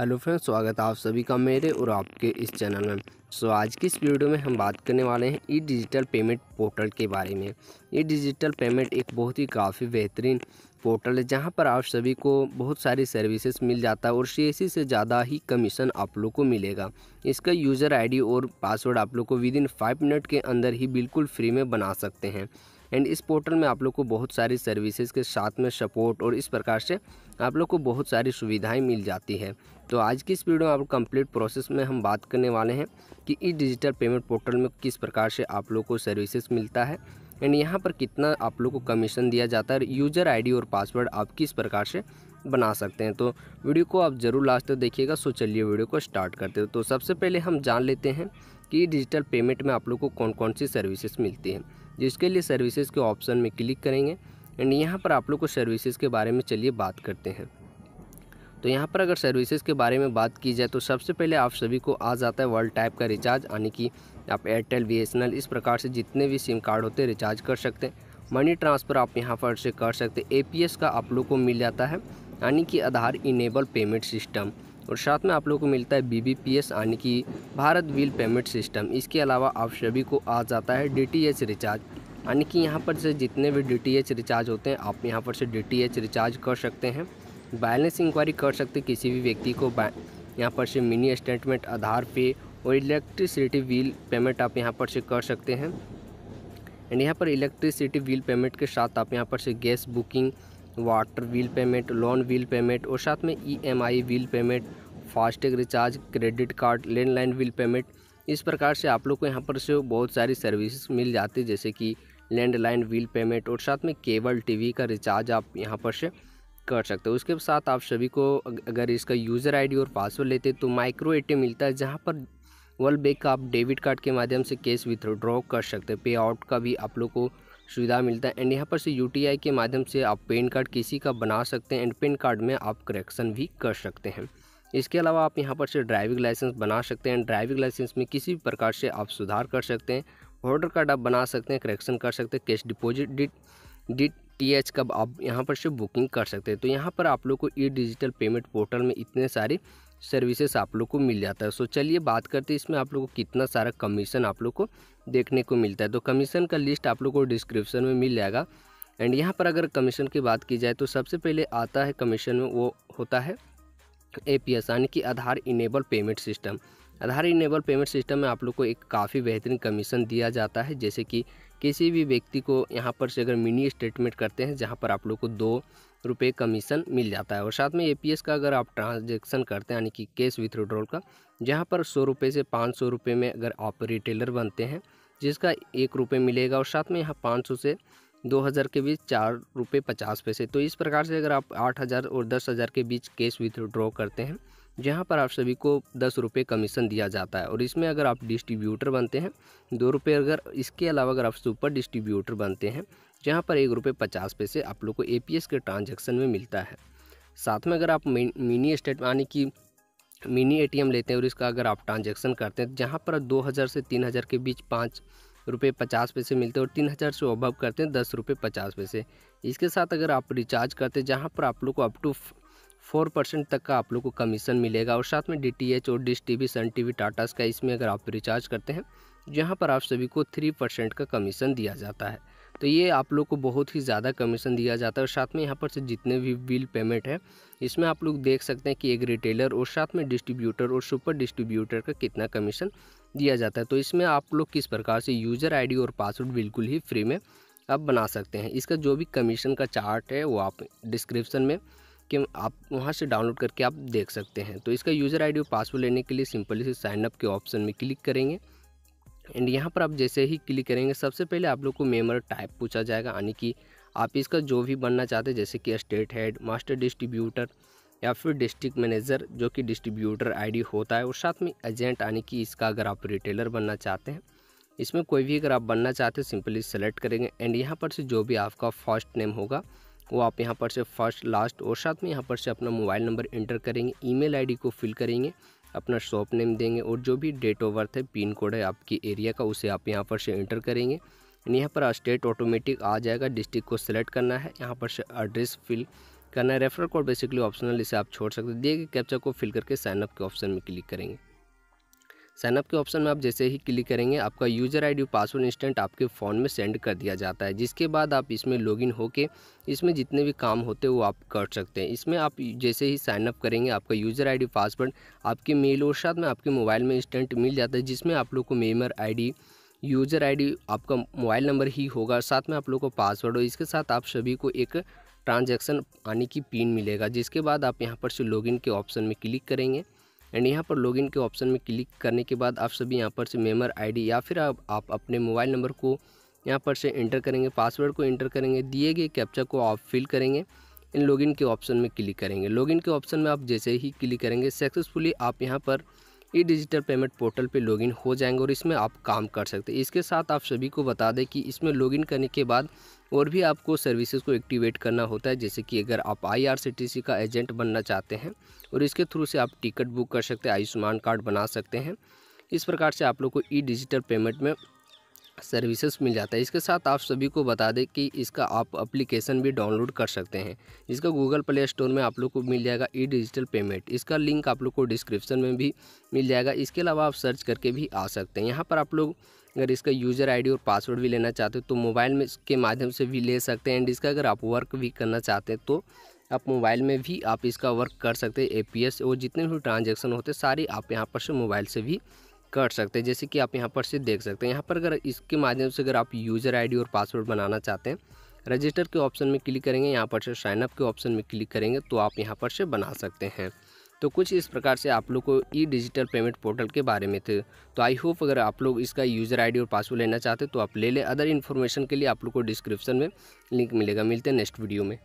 Hello friends, स्वागत है आप सभी का मेरे और आपके इस चैनल में। सो, आज की इस वीडियो में हम बात करने वाले हैं ई डिजिटल पेमेंट पोर्टल के बारे में। ई डिजिटल पेमेंट एक बहुत ही काफ़ी बेहतरीन पोर्टल है, जहाँ पर आप सभी को बहुत सारी सर्विसेज़ मिल जाता है और सी से ज़्यादा ही कमीशन आप लोग को मिलेगा। इसका यूज़र आईडी और पासवर्ड आप लोग को विद इन फाइव मिनट के अंदर ही बिल्कुल फ्री में बना सकते हैं। एंड इस पोर्टल में आप लोग को बहुत सारी सर्विसेज़ के साथ में सपोर्ट और इस प्रकार से आप लोग को बहुत सारी सुविधाएँ मिल जाती है। तो आज की इस वीडियो में आप कंप्लीट प्रोसेस में हम बात करने वाले हैं कि ई डिजिटल पेमेंट पोर्टल में किस प्रकार से आप लोग को सर्विसेज़ मिलता है। एंड यहाँ पर कितना आप लोग को कमीशन दिया जाता है यूज़र आईडी और पासवर्ड आप किस प्रकार से बना सकते हैं। तो वीडियो को आप ज़रूर लास्ट तक देखिएगा। सो चलिए वीडियो को स्टार्ट करते हो। तो सबसे पहले हम जान लेते हैं कि डिजिटल पेमेंट में आप लोग को कौन कौन सी सर्विसेज़ मिलती हैं, जिसके लिए सर्विसेज़ के ऑप्शन में क्लिक करेंगे एंड यहाँ पर आप लोग को सर्विसेज़ के बारे में चलिए बात करते हैं। तो यहाँ पर अगर सर्विसेज़ के बारे में बात की जाए तो सबसे पहले आप सभी को आ जाता है वर्ल्ड टाइप का रिचार्ज, यानी कि आप एयरटेल बी इस प्रकार से जितने भी सिम कार्ड होते हैं रिचार्ज कर सकते हैं। मनी ट्रांसफ़र आप यहाँ पर से कर सकते हैं। ए का आप लोग को मिल जाता है, यानी कि आधार इनेबल पेमेंट सिस्टम। और साथ में आप लोग को मिलता है बी बी पी एस यानी कि भारत बिल पेमेंट सिस्टम। इसके अलावा आप सभी को आ जाता है डी टी एच रिचार्ज। यानी कि यहाँ पर से जितने भी डी टी एच रिचार्ज होते हैं, आप यहाँ पर से डी टी एच रिचार्ज कर सकते हैं। बैलेंस इंक्वायरी कर सकते किसी भी व्यक्ति को। यहाँ पर से मिनी स्टेटमेंट, आधार पे और इलेक्ट्रिसिटी बिल पेमेंट आप यहाँ पर से कर सकते हैं। एंड यहाँ पर इलेक्ट्रिसिटी बिल पेमेंट के साथ आप यहाँ पर से gas booking, water bill payment, loan bill payment और साथ में EMI bill payment FASTag recharge, credit card, landline bill payment. इस प्रकार से आप लोग को यहाँ पर से बहुत सारी सर्विसेज़ मिल जाती है, जैसे कि लैंडलाइन बिल पेमेंट और साथ में केबल, टीवी का रिचार्ज आप यहाँ पर से कर सकते हो। उसके साथ आप सभी को अगर इसका यूज़र आईडी और पासवर्ड लेते तो माइक्रो ए मिलता है, जहाँ पर वर्ल्ड बैंक का आप डेबिट कार्ड के माध्यम से कैश विथड्रॉ कर सकते हैं। पे आउट का भी आप लोग को सुविधा मिलता है। एंड यहाँ पर से यूटीआई के माध्यम से आप पेन कार्ड किसी का बना सकते हैं, एंड पेन कार्ड में आप करेक्शन भी कर सकते हैं। इसके अलावा आप यहाँ पर से ड्राइविंग लाइसेंस बना सकते हैं। ड्राइविंग लाइसेंस में किसी भी प्रकार से आप सुधार कर सकते हैं। वोटर कार्ड आप बना सकते हैं, करेक्शन कर सकते हैं, कैश डिपॉजिट डिट डिट टी एच का आप यहाँ पर से बुकिंग कर सकते हैं। तो यहाँ पर आप लोग को ई डिजिटल पेमेंट पोर्टल में इतने सारे सर्विसेज़ आप लोग को मिल जाता है। सो चलिए बात करते हैं, इसमें आप लोग को कितना सारा कमीशन आप लोग को देखने को मिलता है। तो कमीशन का लिस्ट आप लोग को डिस्क्रिप्शन में मिल जाएगा। एंड यहाँ पर अगर कमीशन की बात की जाए तो सबसे पहले आता है कमीशन में, वो होता है ए पी एस यानी कि Aadhaar enable payment system. Aadhaar enable payment system में आप लोग को एक काफ़ी बेहतरीन कमीशन दिया जाता है, जैसे कि किसी भी व्यक्ति को यहाँ पर से अगर मिनी स्टेटमेंट करते हैं, जहाँ पर आप लोग को दो रुपये कमीशन मिल जाता है। और साथ में एपीएस का अगर आप ट्रांजेक्शन करते हैं, यानी कि कैश विथड्रॉल का, जहाँ पर सौ रुपये से पाँच सौ रुपये में अगर आप रिटेलर बनते हैं, जिसका एक रुपये मिलेगा, और साथ में यहाँ पाँच सौ से दो हज़ार के बीच चार रुपये पचास पैसे। तो इस प्रकार से अगर आप आठ हज़ार और दस हज़ार के बीच कैश विथड्रॉ करते हैं, जहाँ पर आप सभी को दस रुपये कमीशन दिया जाता है और इसमें अगर आप डिस्ट्रीब्यूटर बनते हैं, दो रुपये अगर, इसके अलावा अगर आप सुपर डिस्ट्रीब्यूटर बनते हैं, जहाँ पर एक रुपये पचास पैसे आप लोग को एपीएस के ट्रांजेक्शन में मिलता है। साथ में अगर आप मिनी स्टेट यानी कि मिनी एटीएम लेते हैं और इसका अगर आप ट्रांजेक्शन करते हैं, जहाँ पर दो हज़ार से तीन हज़ार के बीच पाँच रुपये पचास पैसे मिलते हैं और तीन हज़ार से अभव करते हैं, दस रुपये पचास पैसे। इसके साथ अगर आप रिचार्ज करते हैं, जहाँ पर आप लोग को अप टू फोर परसेंट तक का आप लोग को कमीशन मिलेगा और साथ में डीटीएच और Dish TV Sun TV Tata का इसमें अगर आप रिचार्ज करते हैं, जहाँ पर आप सभी को थ्री परसेंट का कमीशन दिया जाता है। तो ये आप लोग को बहुत ही ज़्यादा कमीशन दिया जाता है और साथ में यहाँ पर से जितने भी बिल पेमेंट है, इसमें आप लोग देख सकते हैं कि एक रिटेलर और साथ में डिस्ट्रीब्यूटर और सुपर डिस्ट्रीब्यूटर का कितना कमीशन दिया जाता है। तो इसमें आप लोग किस प्रकार से यूज़र आईडी और पासवर्ड बिल्कुल ही फ्री में आप बना सकते हैं। इसका जो भी कमीशन का चार्ट है, वो आप डिस्क्रिप्शन में कि आप वहाँ से डाउनलोड करके आप देख सकते हैं। तो इसका यूज़र आईडी और पासवर्ड लेने के लिए सिंपली से साइनअप के ऑप्शन में क्लिक करेंगे। एंड यहाँ पर आप जैसे ही क्लिक करेंगे, सबसे पहले आप लोग को मेमर टाइप पूछा जाएगा, यानी कि आप इसका जो भी बनना चाहते हैं, जैसे कि स्टेट हेड मास्टर डिस्ट्रीब्यूटर या फिर डिस्ट्रिक्ट मैनेजर जो कि डिस्ट्रीब्यूटर आईडी होता है, और साथ में एजेंट यानी कि इसका अगर आप रिटेलर बनना चाहते हैं, इसमें कोई भी अगर आप बनना चाहते हैं सिंपली सेलेक्ट करेंगे। एंड यहाँ पर से जो भी आपका फ़र्स्ट नेम होगा, वो आप यहाँ पर से फ़र्स्ट लास्ट और साथ में यहाँ पर से अपना मोबाइल नंबर इंटर करेंगे। ईमेल आईडी को फिल करेंगे। अपना शॉप नेम देंगे और जो भी डेट ऑफ़ बर्थ है, पिन कोड है आपकी एरिया का, उसे आप यहाँ पर से इंटर करेंगे। यहाँ पर स्टेट ऑटोमेटिक आ जाएगा, डिस्ट्रिक्ट को सिलेक्ट करना है, यहाँ पर से एड्रेस फिल करना है। रेफरल कोड बेसिकली ऑप्शनल इसे आप छोड़ सकते हैं। दिए गए कैप्चा को फिल करके साइनअप के ऑप्शन में क्लिक करेंगे। साइनअप के ऑप्शन में आप जैसे ही क्लिक करेंगे, आपका यूज़र आईडी पासवर्ड इंस्टेंट आपके फ़ोन में सेंड कर दिया जाता है, जिसके बाद आप इसमें लॉगिन होके इसमें जितने भी काम होते हैं वो आप कर सकते हैं। इसमें आप जैसे ही साइनअप करेंगे, आपका यूज़र आईडी पासवर्ड आपके मेल और साथ में आपके मोबाइल में इंस्टेंट मिल जाता है, जिसमें आप लोग को मेमर आई यूज़र आईडी आपका मोबाइल नंबर ही होगा, साथ में आप लोग को पासवर्ड और इसके साथ आप सभी को एक ट्रांजैक्शन आने की पिन मिलेगा, जिसके बाद आप यहाँ पर से लॉगिन के ऑप्शन में क्लिक करेंगे। एंड यहाँ पर लॉगिन के ऑप्शन में क्लिक करने के बाद आप सभी यहाँ पर से मेमर आईडी या फिर आप, आप अपने मोबाइल नंबर को यहाँ पर से इंटर करेंगे पासवर्ड को इंटर करेंगे दिए गए कैप्चा को आप फिल करेंगे इन लॉगिन के ऑप्शन में क्लिक करेंगे। लॉगिन के ऑप्शन में आप जैसे ही क्लिक करेंगे सक्सेसफुली आप यहाँ पर ई डिजिटल पेमेंट पोर्टल पे लॉगिन हो जाएँगे और इसमें आप काम कर सकते हैं। इसके साथ आप सभी को बता दें कि इसमें लॉगिन करने के बाद और भी आपको सर्विसेज़ को एक्टिवेट करना होता है। जैसे कि अगर आप आईआरसीटीसी का एजेंट बनना चाहते हैं और इसके थ्रू से आप टिकट बुक कर सकते हैं, आयुष्मान कार्ड बना सकते हैं। इस प्रकार से आप लोग को ई डिजिटल पेमेंट में सर्विसेज़ मिल जाता है। इसके साथ आप सभी को बता दें कि इसका आप एप्लीकेशन भी डाउनलोड कर सकते हैं। इसका गूगल प्ले स्टोर में आप लोग को मिल जाएगा ई डिजिटल पेमेंट। इसका लिंक आप लोग को डिस्क्रिप्शन में भी मिल जाएगा। इसके अलावा आप सर्च करके भी आ सकते हैं। यहाँ पर आप लोग अगर इसका यूज़र आईडी और पासवर्ड भी लेना चाहते हो तो मोबाइल में के माध्यम से भी ले सकते हैं। एंड इसका अगर आप वर्क भी करना चाहते हैं तो आप मोबाइल में भी आप इसका वर्क कर सकते हैं। ए और जितने भी ट्रांजेक्शन होते हैं सारी आप यहाँ पर से मोबाइल से भी कर सकते हैं, जैसे कि आप यहाँ पर से देख सकते हैं। यहाँ पर अगर इसके माध्यम से अगर आप यूज़र आईडी और पासवर्ड बनाना चाहते हैं रजिस्टर के ऑप्शन में क्लिक करेंगे, यहाँ पर से साइनअप के ऑप्शन में क्लिक करेंगे तो आप यहाँ पर से बना सकते हैं। तो कुछ इस प्रकार से आप लोग को ई डिजिटल पेमेंट पोर्टल के बारे में थे। तो आई होप अगर आप लोग इसका यूज़र आईडी और पासवर्ड लेना चाहते तो आप ले लें। अदर इन्फॉर्मेशन के लिए आप लोग को डिस्क्रिप्शन में लिंक मिलेगा। मिलते हैं नेक्स्ट वीडियो में।